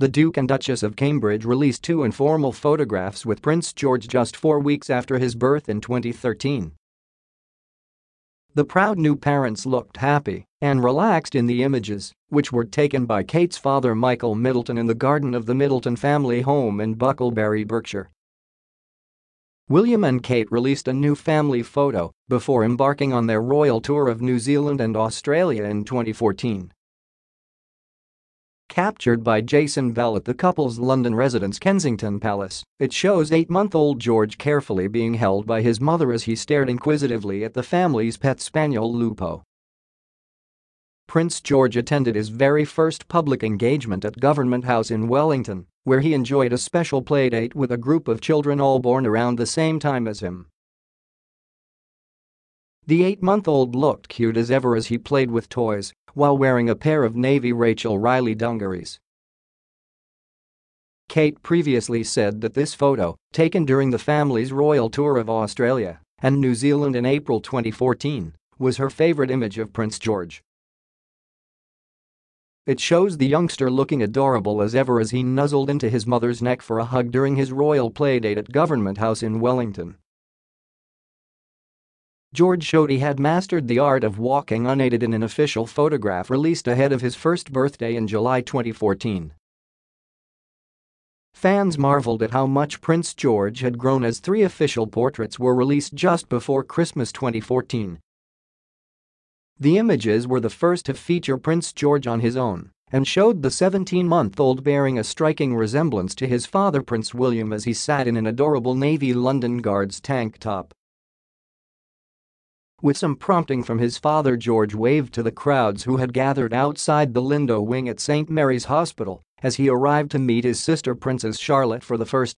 the Duke and Duchess of Cambridge released two informal photographs with Prince George just four weeks after his birth in 2013. The proud new parents looked happy and relaxed in the images, which were taken by Kate's father Michael Middleton in the garden of the Middleton family home in Bucklebury, Berkshire. William and Kate released a new family photo before embarking on their royal tour of New Zealand and Australia in 2014. Captured by Jason Bell at the couple's London residence Kensington Palace, it shows eight-month-old George carefully being held by his mother as he stared inquisitively at the family's pet spaniel Lupo. Prince George attended his very first public engagement at Government House in Wellington, where he enjoyed a special playdate with a group of children all born around the same time as him. The eight-month-old looked cute as ever as he played with toys while wearing a pair of navy Rachel Riley dungarees. Kate previously said that this photo, taken during the family's royal tour of Australia and New Zealand in April 2014, was her favorite image of Prince George. It shows the youngster looking adorable as ever as he nuzzled into his mother's neck for a hug during his royal playdate at Government House in Wellington. George showed he had mastered the art of walking unaided in an official photograph released ahead of his first birthday in July 2014. Fans marveled at how much Prince George had grown as three official portraits were released just before Christmas 2014. The images were the first to feature Prince George on his own and showed the 17-month-old bearing a striking resemblance to his father Prince William as he sat in an adorable Navy London Guards tank top. With some prompting from his father George waved to the crowds who had gathered outside the Lindo wing at St Mary's Hospital as he arrived to meet his sister Princess Charlotte for the first